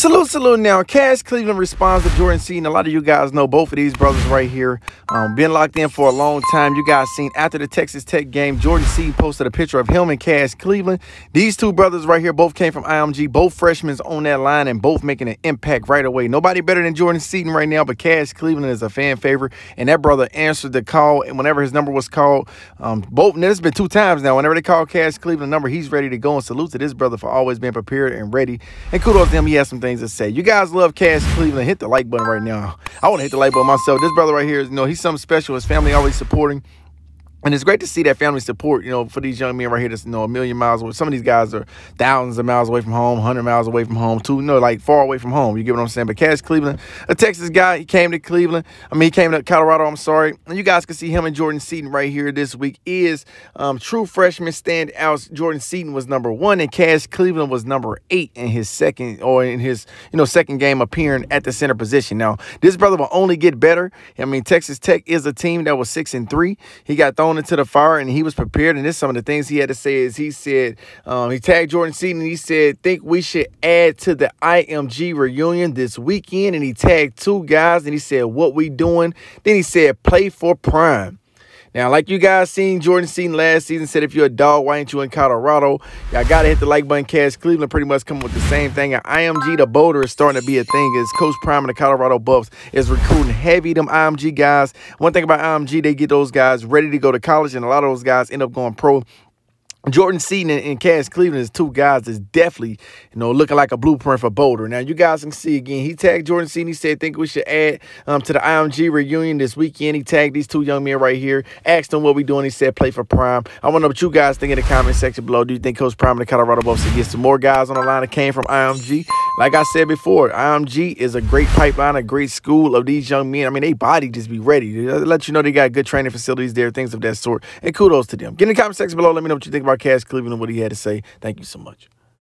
Salute, salute now. Cash Cleveland responds to Jordan Seaton. A lot of you guys know both of these brothers right here. Um, been locked in for a long time. You guys seen after the Texas Tech game, Jordan Seaton posted a picture of him and Cash Cleveland. These two brothers right here both came from IMG, both freshmen on that line and both making an impact right away. Nobody better than Jordan Seaton right now, but Cash Cleveland is a fan favorite. And that brother answered the call. And whenever his number was called, um, both, and it's been two times now, whenever they call Cash Cleveland number, he's ready to go. And salute to this brother for always being prepared and ready. And kudos to him. He has some things to say. You guys love Cash Cleveland. Hit the like button right now. I want to hit the like button myself. This brother right here, you know, he's something special. His family always supporting. And it's great to see that family support, you know, for these young men right here that's, you know, a million miles away. Some of these guys are thousands of miles away from home, 100 miles away from home, too, you know, like far away from home. You get what I'm saying? But Cash Cleveland, a Texas guy, he came to Cleveland. I mean, he came to Colorado, I'm sorry. And you guys can see him and Jordan Seaton right here this week is um, true freshman standouts. Jordan Seaton was number one, and Cash Cleveland was number eight in his second, or in his, you know, second game appearing at the center position. Now, this brother will only get better. I mean, Texas Tech is a team that was six and three. He got thrown into the fire and he was prepared. And this some of the things he had to say is he said um, he tagged Jordan Seaton. He said think we should add to the IMG reunion this weekend. And he tagged two guys and he said what we doing. Then he said play for prime. Now, like you guys Seaton Jordan seen last season said, if you're a dog, why ain't you in Colorado? Y'all got to hit the like button. Cash Cleveland pretty much coming with the same thing. And IMG, the Boulder, is starting to be a thing. As Coach Prime and the Colorado Buffs is recruiting heavy them IMG guys. One thing about IMG, they get those guys ready to go to college, and a lot of those guys end up going pro Jordan Seaton and, Cash Cleveland is two guys that's definitely, you know, looking like a blueprint for Boulder. Now, you guys can see again, he tagged Jordan Seaton. He said, think we should add um, to the IMG reunion this weekend. He tagged these two young men right here, asked them what we doing. He said, play for Prime. I want to know what you guys think in the comment section below. Do you think Coach Prime and the Colorado Buffs should get some more guys on the line that came from IMG? Like I said before, IMG is a great pipeline, a great school of these young men. I mean, they body just be ready. to let you know they got good training facilities there, things of that sort. And kudos to them. Get in the comment section below. Let me know what you think about Cash Cleveland and what he had to say. Thank you so much.